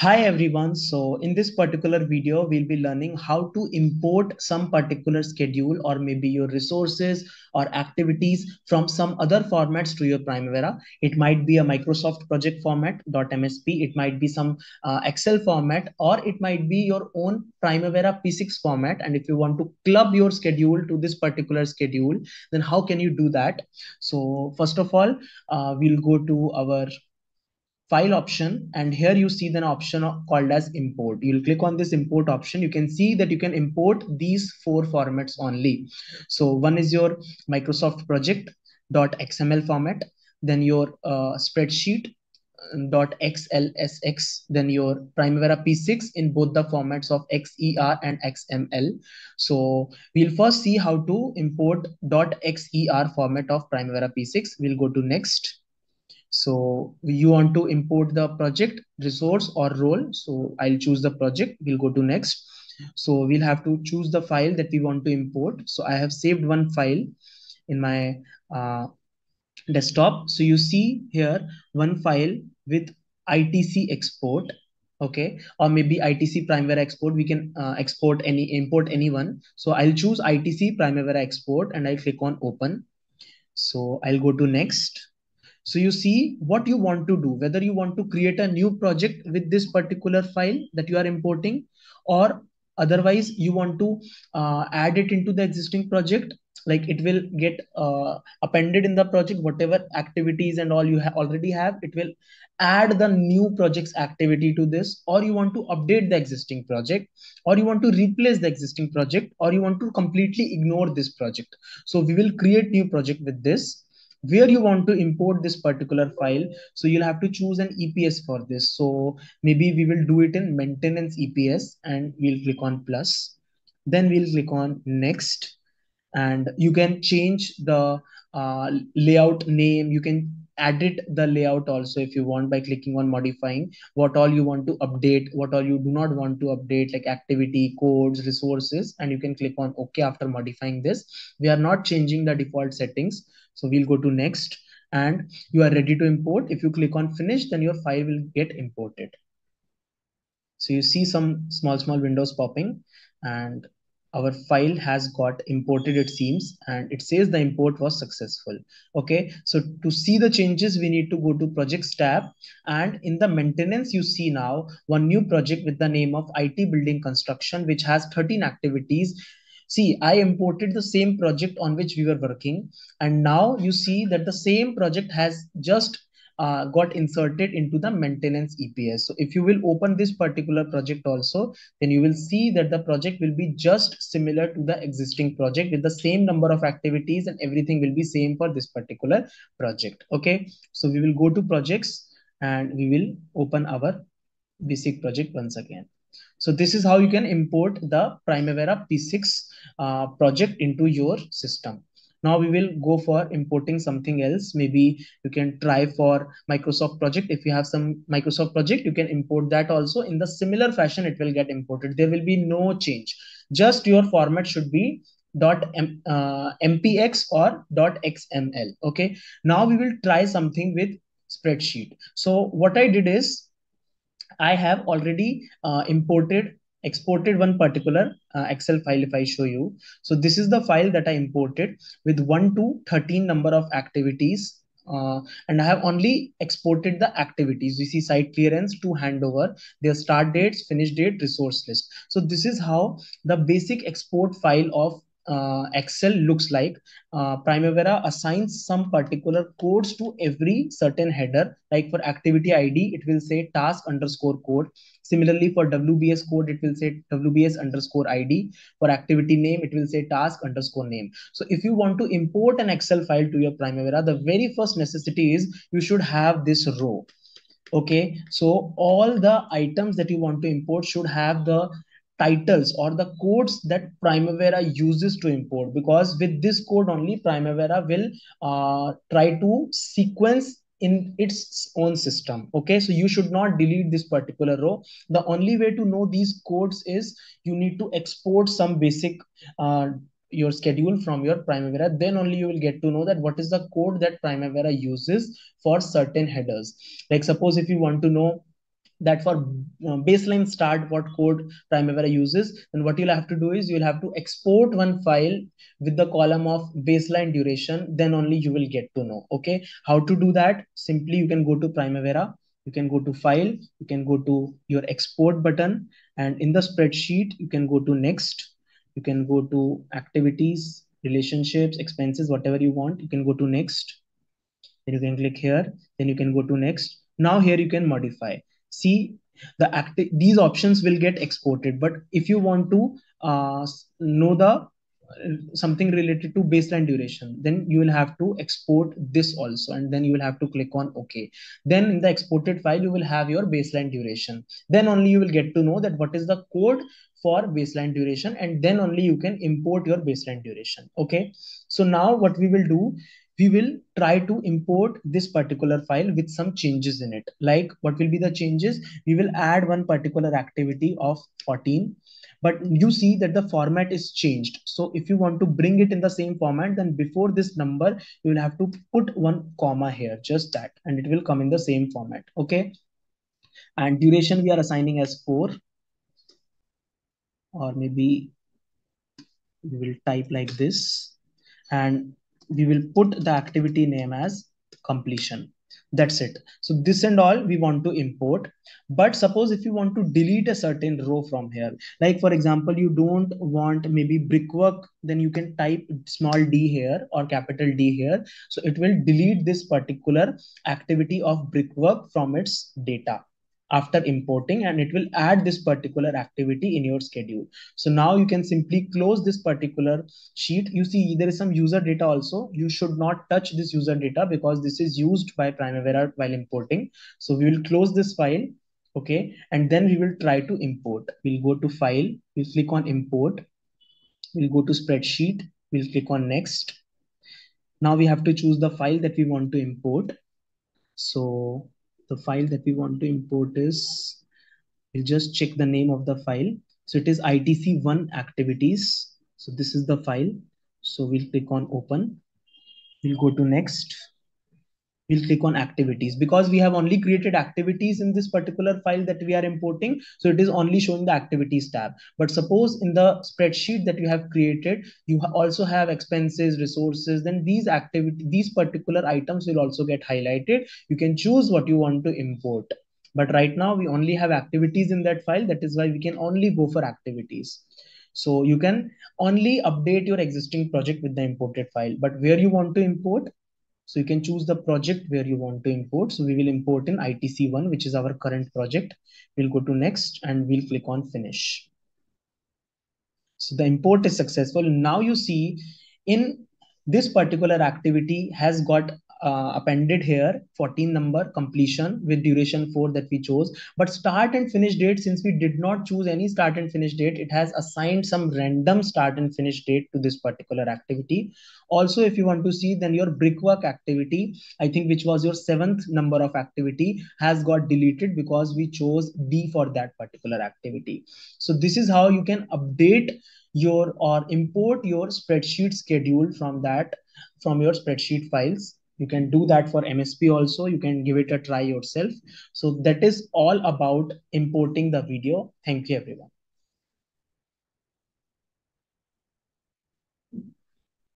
Hi everyone. So in this particular video, we'll be learning how to import some particular schedule or maybe your resources or activities from some other formats to your Primavera. It might be a Microsoft project format .msp. It might be some uh, Excel format or it might be your own Primavera P6 format. And if you want to club your schedule to this particular schedule, then how can you do that? So first of all, uh, we'll go to our file option and here you see the option called as import. You'll click on this import option. You can see that you can import these four formats only. So one is your microsoft project dot xml format then your uh, spreadsheet uh, xlsx then your primavera p6 in both the formats of xer and xml so we'll first see how to import dot xer format of primavera p6 we'll go to next so you want to import the project resource or role. So I'll choose the project. We'll go to next. So we'll have to choose the file that we want to import. So I have saved one file in my uh, desktop. So you see here one file with ITC export. Okay, or maybe ITC Primavera export. We can uh, export any import anyone. So I'll choose ITC Primavera export and I click on open. So I'll go to next. So you see what you want to do, whether you want to create a new project with this particular file that you are importing, or otherwise you want to uh, add it into the existing project like it will get uh, appended in the project whatever activities and all you ha already have it will add the new project's activity to this or you want to update the existing project or you want to replace the existing project or you want to completely ignore this project. So we will create new project with this where you want to import this particular file so you'll have to choose an eps for this. So maybe we will do it in maintenance eps and we'll click on plus. Then we'll click on next. And you can change the uh, layout name. You can edit the layout also if you want by clicking on modifying what all you want to update what all you do not want to update like activity codes resources. And you can click on ok after modifying this. We are not changing the default settings so we'll go to next. And you are ready to import. If you click on finish, then your file will get imported. So you see some small, small windows popping. And our file has got imported it seems. And it says the import was successful. Okay? So to see the changes we need to go to projects tab. And in the maintenance you see now one new project with the name of it building construction which has 13 activities see i imported the same project on which we were working and now you see that the same project has just uh, got inserted into the maintenance EPS. So if you will open this particular project also, then you will see that the project will be just similar to the existing project with the same number of activities and everything will be same for this particular project. Okay, so we will go to projects and we will open our basic project once again. So this is how you can import the Primavera P6 uh, project into your system. Now we will go for importing something else. Maybe you can try for Microsoft project. If you have some Microsoft project, you can import that also in the similar fashion. It will get imported. There will be no change. Just your format should be dot M, uh, mpx or dot xml okay now we will try something with spreadsheet so what i did is I have already uh, imported exported one particular uh, excel file if i show you so this is the file that i imported with 1 to 13 number of activities uh, and I have only exported the activities. You see site clearance to handover, their start dates, finish date, resource list. So this is how the basic export file of uh, Excel looks like. Uh, Primavera assigns some particular codes to every certain header. Like for activity ID, it will say task underscore code. Similarly, for WBS code, it will say WBS underscore ID. For activity name, it will say task underscore name. So if you want to import an Excel file to your Primavera, the very first necessity is you should have this row okay so all the items that you want to import should have the titles or the codes that Primavera uses to import. Because with this code only Primavera will uh, try to sequence in its own system. Okay so you should not delete this particular row. The only way to know these codes is you need to export some basic uh, your schedule from your primavera. Then only you will get to know that what is the code that primavera uses for certain headers. Like suppose if you want to know that for uh, baseline start what code primavera uses And what you'll have to do is you'll have to export one file with the column of baseline duration then only you will get to know okay? How to do that? Simply you can go to primavera you can go to file you can go to your export button and in the spreadsheet you can go to next you can go to activities relationships expenses whatever you want you can go to next then you can click here then you can go to next. Now here you can modify see the active these options will get exported. But if you want to uh, know the uh, something related to baseline duration then you will have to export this also and then you will have to click on ok. Then in the exported file you will have your baseline duration. Then only you will get to know that what is the code for baseline duration and then only you can import your baseline duration. Okay so now what we will do we will try to import this particular file with some changes in it. Like what will be the changes? We will add one particular activity of 14, but you see that the format is changed. So if you want to bring it in the same format, then before this number, you will have to put one comma here, just that, and it will come in the same format. Okay. And duration we are assigning as four, or maybe we will type like this and we will put the activity name as completion. That's it. So this and all we want to import. But suppose if you want to delete a certain row from here like for example you don't want maybe brickwork then you can type small d here or capital d here. So it will delete this particular activity of brickwork from its data after importing and it will add this particular activity in your schedule. So now you can simply close this particular sheet. You see there is some user data also. You should not touch this user data because this is used by Primavera while importing. So we will close this file. Okay. And then we will try to import. We'll go to file. We'll click on import. We'll go to spreadsheet. We'll click on next. Now we have to choose the file that we want to import. So the file that we want to import is, we'll just check the name of the file. So it is ITC1 activities. So this is the file. So we'll click on open. We'll go to next we'll click on activities because we have only created activities in this particular file that we are importing. So it is only showing the activities tab. But suppose in the spreadsheet that you have created, you also have expenses, resources, then these activity, these particular items will also get highlighted. You can choose what you want to import. But right now we only have activities in that file. That is why we can only go for activities. So you can only update your existing project with the imported file. But where you want to import, so you can choose the project where you want to import. So we will import in ITC1, which is our current project. We'll go to next and we'll click on finish. So the import is successful. Now you see in this particular activity has got uh, appended here 14 number completion with duration 4 that we chose. But start and finish date since we did not choose any start and finish date it has assigned some random start and finish date to this particular activity. Also if you want to see then your brickwork activity i think which was your seventh number of activity has got deleted because we chose d for that particular activity. So this is how you can update your or import your spreadsheet schedule from that from your spreadsheet files you can do that for msp also. You can give it a try yourself. So that is all about importing the video. Thank you everyone